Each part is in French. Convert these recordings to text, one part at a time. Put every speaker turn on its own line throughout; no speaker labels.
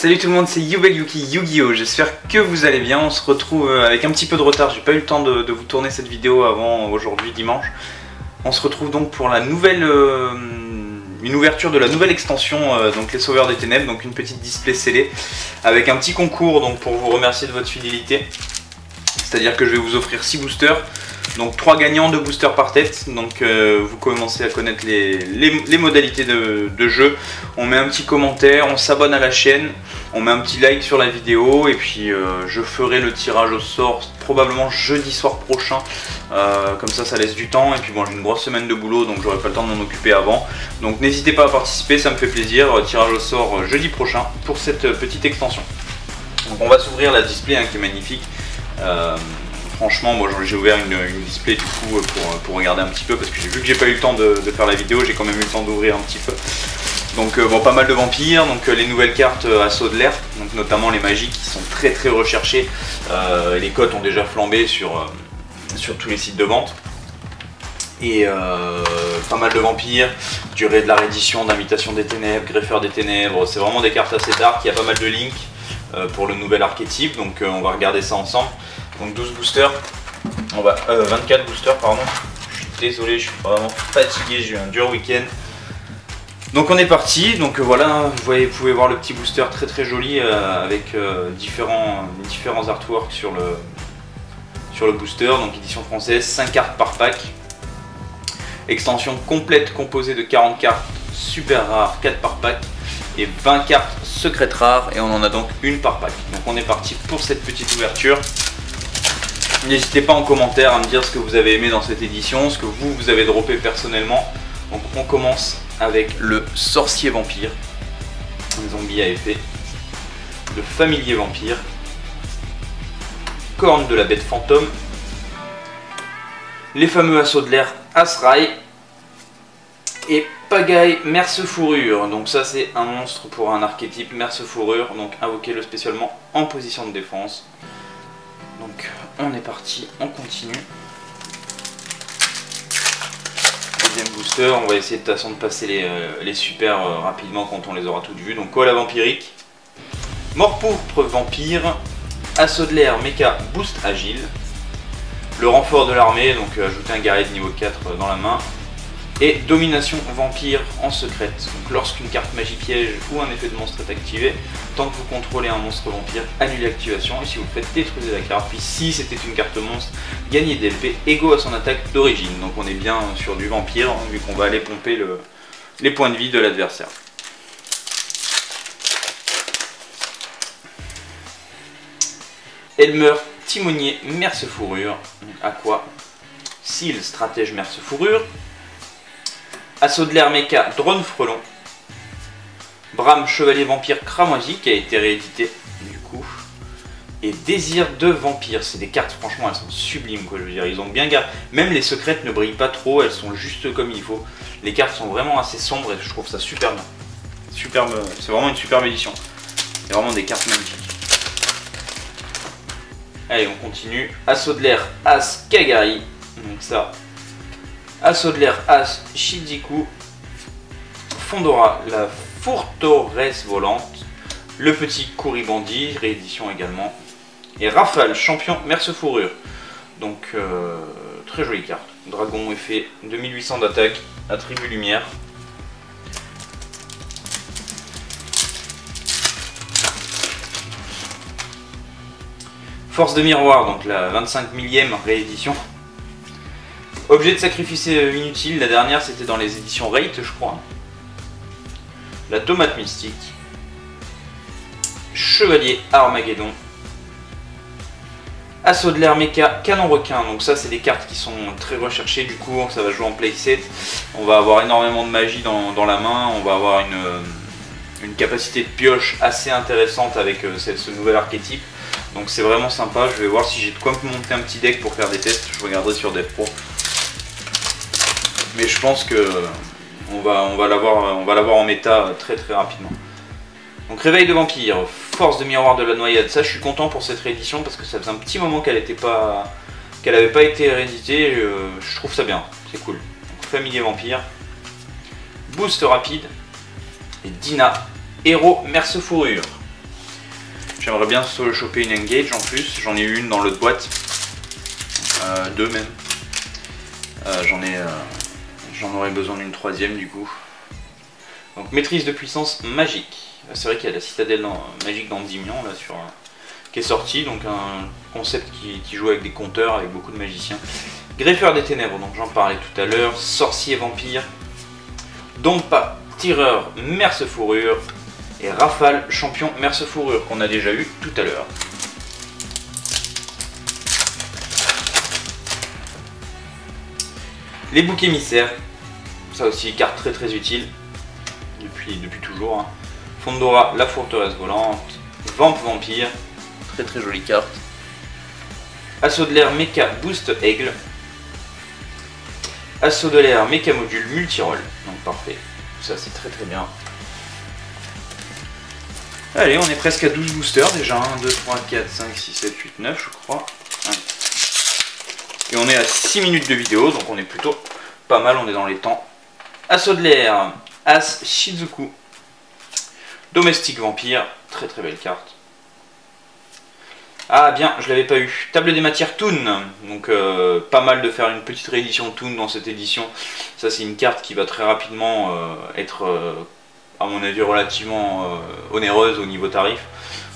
Salut tout le monde, c'est Yubeg Yuki Yu-Gi-Oh! J'espère que vous allez bien. On se retrouve euh, avec un petit peu de retard. J'ai pas eu le temps de, vous tourner cette vidéo avant aujourd'hui dimanche. On se retrouve donc pour la nouvelle, euh, une ouverture de la nouvelle extension, euh, donc les Sauveurs des Ténèbres, donc une petite display scellée avec un petit concours donc pour vous remercier de votre fidélité. C'est-à-dire que je vais vous offrir 6 boosters. Donc 3 gagnants, 2 boosters par tête. Donc vous commencez à connaître les, modalités de, jeu. On met un petit commentaire, on s'abonne à la chaîne, on met un petit like sur la vidéo et puis euh, je ferai le tirage au sort probablement jeudi soir prochain. Euh, comme ça ça laisse du temps et puis bon j'ai une grosse semaine de boulot donc j'aurai pas le temps de m'en occuper avant. Donc n'hésitez pas à participer, ça me fait plaisir. Tirage au sort jeudi prochain pour cette petite extension. Donc on va s'ouvrir la display hein, qui est magnifique franchement, moi j'ai ouvert une, display du coup pour, regarder un petit peu parce que j'ai vu que j'ai pas eu le temps de, faire la vidéo, j'ai quand même eu le temps d'ouvrir un petit peu. Donc euh, bon, pas mal de vampires, donc euh, les nouvelles cartes euh, assaut de l'air, notamment les magiques qui sont très très recherchées. les cotes ont déjà flambé sur, tous les sites de vente. Et pas mal de vampires, durée de la réédition, d'invitation des ténèbres, greffeur des ténèbres, c'est vraiment des cartes assez dark, il y a pas mal de links pour le nouvel archétype, donc on va regarder ça ensemble. Donc 12 boosters. On va, 24 boosters, pardon. Je suis désolé, je suis vraiment fatigué, j'ai eu un dur week-end. Donc on est parti, donc euh, voilà, vous, voyez, vous pouvez voir le petit booster très très joli euh, avec euh, différents, artworks sur le, sur le booster, donc édition française, 5 cartes par pack. Extension complète composée de 40 cartes super rares, 4 par pack et 20 cartes secrètes rares et on en a donc une par pack. Donc on est parti pour cette petite ouverture. N'hésitez pas en commentaire à me dire ce que vous avez aimé dans cette édition, ce que vous, vous avez droppé personnellement. Donc on commence avec le sorcier vampire, un zombie à effet, le familier vampire, corne de la bête fantôme, les fameux assauts de l'air Asrai et Pagaille Merce Fourrure. Donc ça c'est un monstre pour un archétype Merce Fourrure, donc invoquez-le spécialement en position de défense. Donc on est parti, on continue. Booster, on va essayer de toute façon de passer les, euh, super euh, rapidement quand on les aura toutes vues. Donc cola vampirique, mort pourpre vampire, assaut de l'air mecha boost agile, le renfort de l'armée, donc euh, ajouter un guerrier de niveau 4 dans la main, et domination vampire en secrète. Donc lorsqu'une carte magie piège ou un effet de monstre est activé, tant que vous contrôlez un monstre vampire, annulez l'activation et si vous faites détruire la carte, puis si c'était une carte monstre, gagnez des LP égaux à son attaque d'origine. Donc on est bien sur du vampire, hein, vu qu'on va aller pomper les points de vie de l'adversaire. Elmer, timonier, merce fourrure, quoi? Seal, stratège merce fourrure, Assaut de l'air mecha, drone frelon. Bram, chevalier vampire cramoisi qui a été réédité du coup. Et désir de vampire, c'est des cartes franchement elles sont sublimes quoi je veux dire, ils ont bien gardé. Même les secrètes ne brillent pas trop, elles sont juste comme il faut. Les cartes sont vraiment assez sombres et je trouve ça super bien. Superbe, c'est vraiment une superbe édition. C'est vraiment des cartes magnifiques. Allez on continue. Assaut de l'air, As Kagari. Donc ça, De l'air As Shijiku, Fondora la forteresse volante, le petit Kouribandi, réédition également, et Rafale champion Merce Fourrure. Donc euh, très jolie carte. Dragon effet 2800 d'attaque, attribut lumière. Force de miroir, donc la 25 millième réédition. Objet de sacrifice inutile, la dernière c'était dans les éditions Rate je crois. La tomate mystique. Chevalier Armageddon. Assaut de l'air mecha, canon requin. Donc ça c'est des cartes qui sont très recherchées du coup, ça va jouer en playset. On va avoir énormément de magie dans, la main, on va avoir une, euh, une, capacité de pioche assez intéressante avec euh, ce nouvel archétype. Donc c'est vraiment sympa, je vais voir si j'ai de quoi monter un petit deck pour faire des tests, je regarderai sur DevPro. Mais je pense que on va, l'avoir en méta très très rapidement. Donc réveil de vampire, force de miroir de la noyade, ça je suis content pour cette réédition parce que ça faisait un petit moment qu'elle pas qu'elle n'avait pas été rééditée, je, trouve ça bien, c'est cool. Donc, familier vampire, boost rapide, et Dina, héros merce fourrure. J'aimerais bien choper une Engage en plus. J'en ai eu une dans l'autre boîte. Euh, deux même. Euh, j'en ai... J'en aurais besoin d'une troisième du coup. Donc maîtrise de puissance magique. C'est vrai qu'il y a la citadelle magique d'Endymion là sur qui est sorti, donc un concept qui, joue avec des compteurs, avec beaucoup de magiciens. Greffeur des ténèbres, donc j'en parlais tout à l'heure, sorcier vampire, pas tireur, merce fourrure, et Rafale, champion merce fourrure, qu'on a déjà eu tout à l'heure. Les boucs émissaires, aussi carte très très utile, depuis, depuis toujours. Hein. Fondora, la forteresse volante, Vamp Vampire, très très jolie carte. Assaut de l'air Mecha Boost Aigle. Assaut de l'air Mecha Module Multiroll, donc parfait. Ça c'est très très bien. Allez, on est presque à 12 boosters déjà. 1, 2, 3, 4, 5, 6, 7, 8, 9 je crois. Et on est à 6 minutes de vidéo, donc on est plutôt pas mal, on est dans les temps. Assaut de l'air, As Shizuku. Domestique Vampire, très très belle carte. Ah bien, je l'avais pas eu. Table des matières Toon. Donc euh, pas mal de faire une petite réédition Toon dans cette édition. Ça c'est une carte qui va très rapidement euh, être, euh, à mon avis, relativement onéreuse au niveau tarif.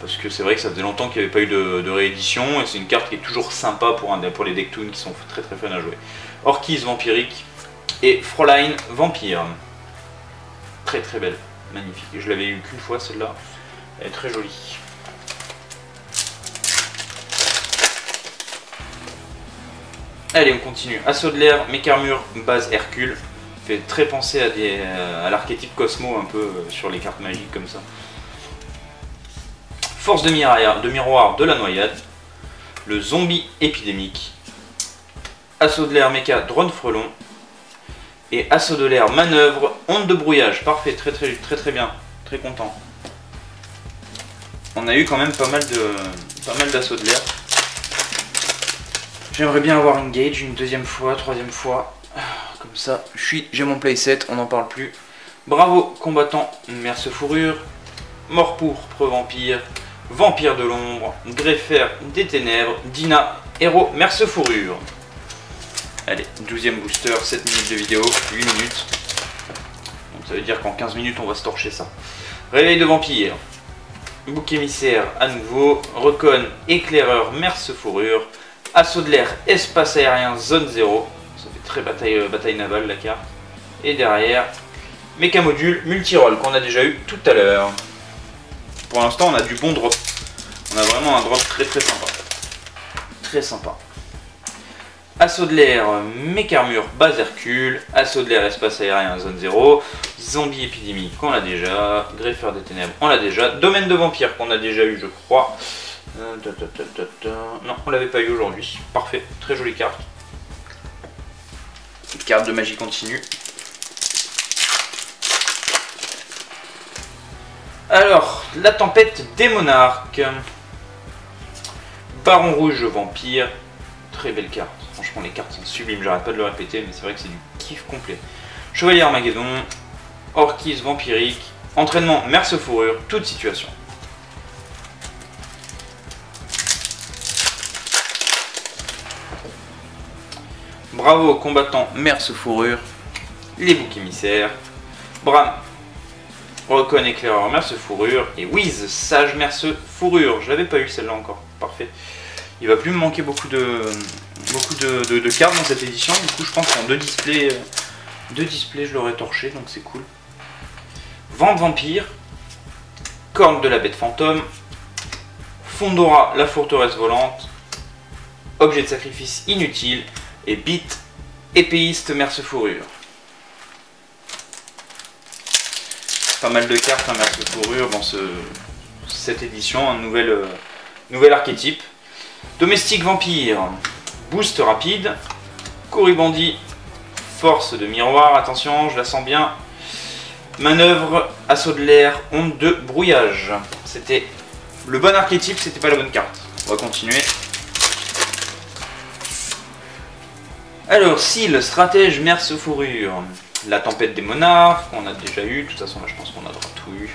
Parce que c'est vrai que ça faisait longtemps qu'il n'y avait pas eu de, réédition. Et c'est une carte qui est toujours sympa pour, les decks Toon qui sont très très fun à jouer. Orchis Vampirique et Fräulein Vampire. Très très belle, magnifique. Je l'avais eu qu'une fois celle-là. Elle est très jolie. Allez, on continue. Assaut de l'air, Mécarmure, base Hercule. Fait très penser à, euh, l'archétype Cosmo un peu euh, sur les cartes magiques comme ça. Force de miroir, de miroir de la noyade. Le zombie épidémique. Assaut de l'air, Mecha, drone frelon. Et assaut de l'air, manœuvre, onde de brouillage. Parfait, très très très très bien. Très content. On a eu quand même pas mal de pas mal d'assauts de l'air. J'aimerais bien avoir une gauge une deuxième fois, troisième fois. Comme ça, je suis, j'ai mon playset, on n'en parle plus. Bravo, combattant, merce fourrure, mort pourpre, vampire, vampire de l'ombre, greffer des ténèbres, Dina, héros, merce fourrure. Allez, 12 booster, 7 minutes de vidéo, 8 minutes. Donc ça veut dire qu'en 15 minutes on va se torcher ça. Réveil de vampire, bouc émissaire à nouveau, recon, éclaireur, merce fourrure, Assaut de l'air, espace aérien, zone 0. Ça fait très bataille, euh, bataille navale la carte. Et derrière, méca module, multi-roll qu'on a déjà eu tout à l'heure. Pour l'instant, on a du bon drop. On a vraiment un drop très très sympa. Très sympa. Assaut de l'air, mécarmure, base Hercule. Assaut de l'air, espace aérien, zone 0. Zombie épidémie qu'on a déjà. Greffeur des ténèbres, on l'a déjà. Domaine de vampire qu'on a déjà eu, je crois. Euh, non, on l'avait pas eu aujourd'hui. Parfait, très jolie carte. carte de magie continue. Alors, la tempête des monarques. Baron rouge vampire. Très belle carte. Franchement, les cartes sont sublimes. J'arrête pas de le répéter, mais c'est vrai que c'est du kiff complet. Chevalier Armageddon. Orchis vampirique. Entraînement merce fourrure. Toute situation. Bravo combattant merce fourrure, les boucs émissaires, Bram, Recon éclaireur merce fourrure et Wiz sage merce fourrure. Je l'avais pas eu celle-là encore, parfait. Il va plus me manquer beaucoup de de, cartes dans cette édition. Du coup, je pense qu'en deux displays, displays, je l'aurais torché, donc c'est cool. Vente vampire, corne de la bête fantôme, Fondora la forteresse volante, objet de sacrifice inutile et Bit épéiste merce fourrure. Pas mal de cartes hein, merce fourrure dans ce, cette édition, un nouvel, euh, nouvel archétype. Domestique vampire, boost rapide, Couribandi, force de miroir, attention, je la sens bien. Manœuvre, assaut de l'air, onde de brouillage. C'était le bon archétype, c'était pas la bonne carte. On va continuer. Alors, si le stratège merce fourrure, la tempête des monarques, on a déjà eu, de toute façon là je pense qu'on a tout eu.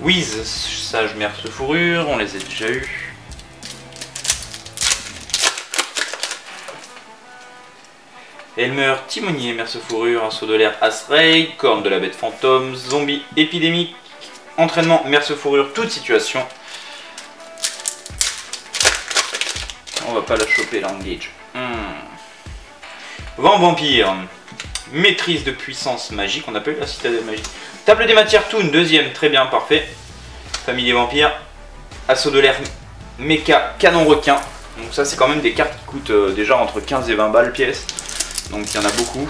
Wiz, sage merce fourrure, on les a déjà eu. Elmer, timonier, merce fourrure, assaut de l'air, Asray, corne de la bête fantôme, zombie épidémique, entraînement, merce fourrure, toute situation. On va pas la choper là, engage. Hmm. Vent vampire, maîtrise de puissance magique, on appelle la citadelle magique. Table des matières Toon, deuxième, très bien, parfait. Famille des vampires, assaut de l'air, méca, canon requin. Donc ça c'est quand même des cartes qui coûtent euh, déjà entre 15 et 20 balles pièce. Donc il y en a beaucoup.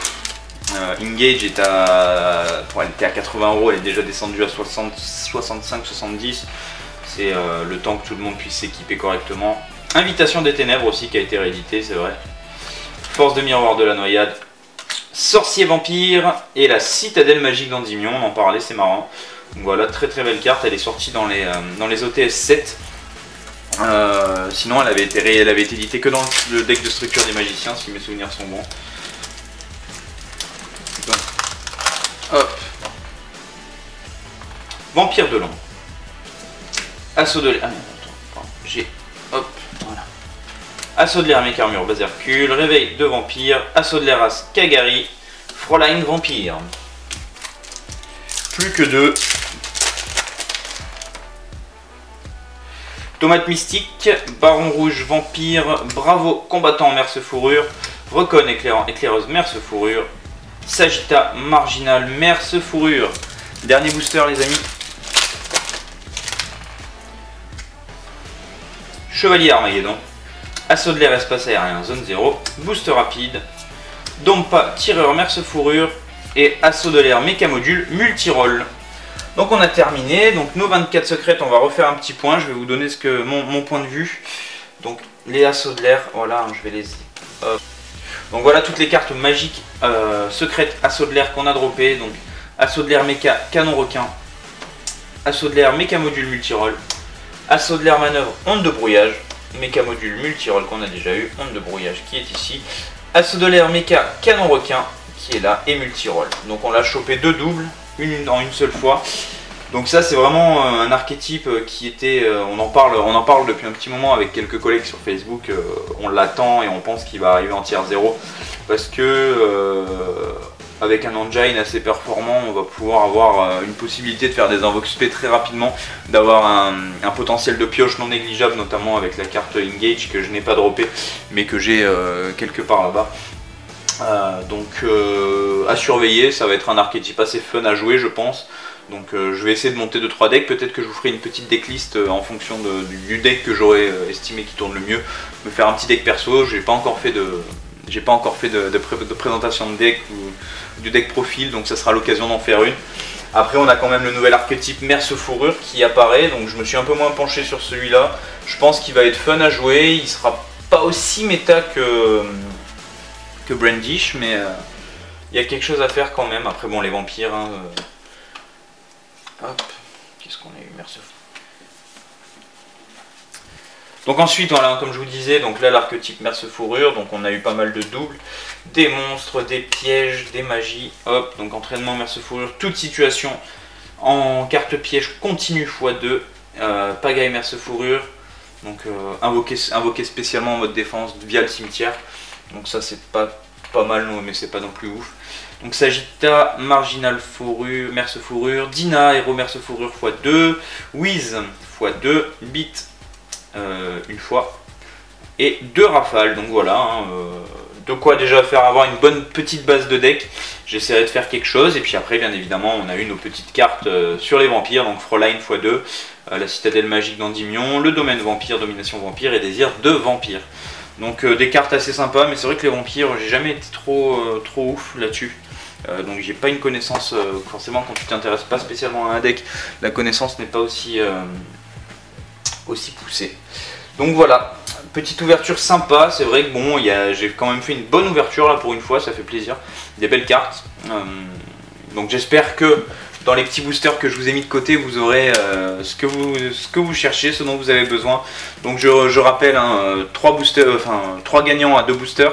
Euh, Engage est à, elle était à 80 euros, elle est déjà descendue à 60, 65-70. C'est euh, le temps que tout le monde puisse s'équiper correctement. Invitation des ténèbres aussi qui a été réédité, c'est vrai. Force de miroir de la noyade. Sorcier vampire et la citadelle magique d'Endymion, on en parlait, c'est marrant. Donc voilà, très très belle carte, elle est sortie dans les, euh, dans les OTS 7. sinon, elle avait, été, elle avait été éditée que dans le deck de structure des magiciens, si mes souvenirs sont bons. Vampire de l'ombre. Assaut de l'air. Ah j'ai. Hop, voilà. Assaut de l'air, mec armure, Bazercule. Réveil de vampire. Assaut de l'air, as Kagari. Fräulein vampire. Plus que deux. Tomate mystique, Baron rouge vampire, Bravo combattant merce fourrure, Recon éclairant éclaireuse merce fourrure, Sagitta, Marginal, Merce, Fourrure. Dernier booster les amis. Chevalier Armageddon. Assaut de l'air, espace aérien, zone 0. Booster rapide. Dompa, tireur, Merce, Fourrure. Et assaut de l'air, méca module, multiroll. Donc on a terminé. Donc nos 24 secrètes, on va refaire un petit point. Je vais vous donner ce que mon, point de vue. Donc les assauts de l'air, voilà, je vais les... Donc voilà toutes les cartes magiques euh, secrètes assaut de l'air qu'on a droppé. Donc assaut de l'air méca canon requin, assaut de l'air méca module multiroll, assaut de l'air manœuvre onde de brouillage, méca module multiroll qu'on a déjà eu, onde de brouillage qui est ici, assaut de l'air méca canon requin qui est là et multiroll. Donc on l'a chopé deux doubles, une en une seule fois. Donc ça c'est vraiment euh, un archétype euh, qui était, euh, on en parle, on en parle depuis un petit moment avec quelques collègues sur Facebook, on l'attend et on pense qu'il va arriver en tier 0 parce que avec un engine assez performant on va pouvoir avoir une possibilité de faire des invoques spé très rapidement, d'avoir un, potentiel de pioche non négligeable notamment avec la carte Engage que je n'ai pas droppé mais que j'ai quelque part là-bas. donc à surveiller, ça va être un archétype assez fun à jouer je pense. Donc euh, je vais essayer de monter 2-3 decks, peut-être que je vous ferai une petite decklist euh, en fonction du, deck que j'aurais euh, estimé qui tourne le mieux. Me faire un petit deck perso, j'ai pas encore fait de. J'ai pas encore fait de, présentation de deck ou du deck profil, donc ça sera l'occasion d'en faire une. Après on a quand même le nouvel archétype Merce Fourrure qui apparaît, donc je me suis un peu moins penché sur celui-là. Je pense qu'il va être fun à jouer, il sera pas aussi méta que, que Brandish, mais il y a quelque chose à faire quand même. Après bon les vampires, hein, Hop, qu'est-ce qu'on a eu Merci. Donc ensuite, comme je vous disais, donc là l'archétype merce fourrure, donc on a eu pas mal de doubles, des monstres, des pièges, des magies, hop, donc entraînement merce fourrure, toute situation en carte piège continue x2, euh, pagaille merce fourrure, donc euh, invoqué, spécialement en mode défense via le cimetière, donc ça c'est pas, mal mais c'est pas non plus ouf. Donc Sagitta, Marginal Fourrure, Merce Fourrure, Dina, Héros Merce Fourrure x2, Wiz x2, Bit une fois, et deux rafales. Donc voilà, hein, euh, de quoi déjà faire avoir une bonne petite base de deck. J'essaierai de faire quelque chose, et puis après, bien évidemment, on a eu nos petites cartes euh, sur les vampires, donc Fräulein x2, la citadelle magique d'Endymion, le domaine vampire, domination vampire et désir de vampire. Donc des cartes assez sympas, mais c'est vrai que les vampires, j'ai jamais été trop, trop ouf là-dessus. Euh, donc j'ai pas une connaissance, euh, forcément quand tu t'intéresses pas spécialement à un deck, la connaissance n'est pas aussi, euh, aussi poussée. Donc voilà, petite ouverture sympa, c'est vrai que bon, j'ai quand même fait une bonne ouverture là pour une fois, ça fait plaisir. Des belles cartes. donc j'espère que dans les petits boosters que je vous ai mis de côté, vous aurez ce, que vous, ce que vous cherchez, ce dont vous avez besoin. Donc je, rappelle, hein, 3, boosters, enfin, 3 gagnants à 2 boosters.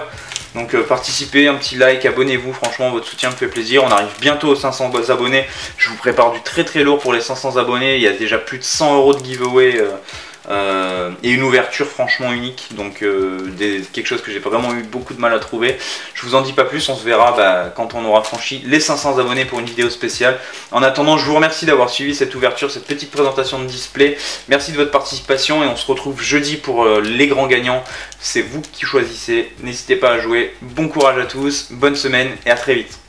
Donc euh, participez, un petit like, abonnez-vous, franchement votre soutien me fait plaisir. On arrive bientôt aux 500 abonnés. Je vous prépare du très très lourd pour les 500 abonnés. Il y a déjà plus de 100 euros de giveaway. Euh, euh, et une ouverture franchement unique, donc euh, quelque chose que j'ai vraiment eu beaucoup de mal à trouver. Je vous en dis pas plus, on se verra bah, quand on aura franchi les 500 abonnés pour une vidéo spéciale. En attendant, je vous remercie d'avoir suivi cette ouverture, cette petite présentation de display. Merci de votre participation et on se retrouve jeudi pour euh, les grands gagnants. C'est vous qui choisissez, n'hésitez pas à jouer. Bon courage à tous, bonne semaine et à très vite.